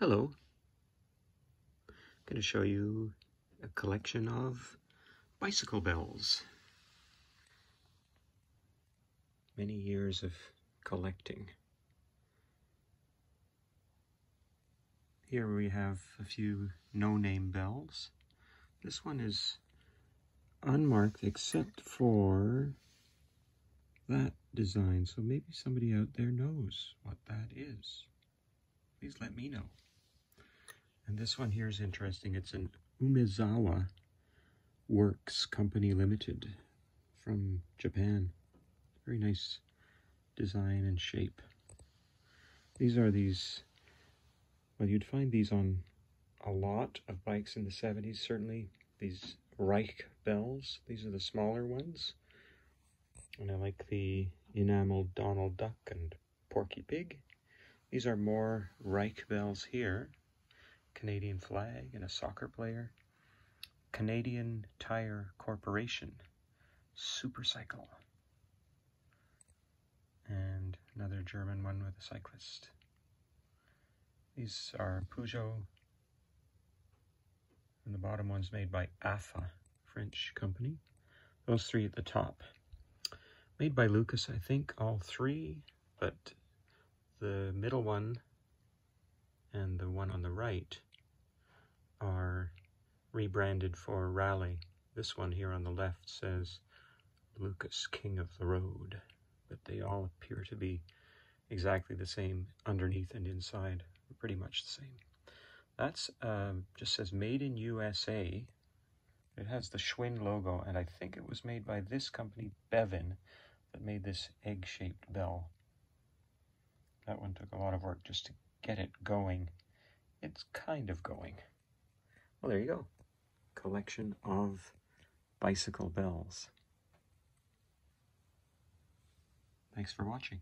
Hello. I'm going to show you a collection of bicycle bells. Many years of collecting. Here we have a few no-name bells. This one is unmarked except for that design, so maybe somebody out there knows what that is. Please let me know. And this one here is interesting. It's an Umezawa Works Company Limited from Japan. Very nice design and shape. These are these, well, you'd find these on a lot of bikes in the 70s, certainly. These Reich bells. These are the smaller ones. And I like the enameled Donald Duck and Porky Pig. These are more Reich bells here. Canadian flag and a soccer player. Canadian Tire Corporation, Supercycle. And another German one with a cyclist. These are Peugeot. And the bottom one's made by AFA, French company. Those three at the top. Made by Lucas, I think, all three, but the middle one and the one on the right rebranded for Raleigh. This one here on the left says Lucas King of the Road, but they all appear to be exactly the same underneath and inside, pretty much the same. That's uh, just says made in USA. It has the Schwinn logo, and I think it was made by this company, Bevin, that made this egg-shaped bell. That one took a lot of work just to get it going. It's kind of going. Well, there you go. Collection of bicycle bells. Thanks for watching.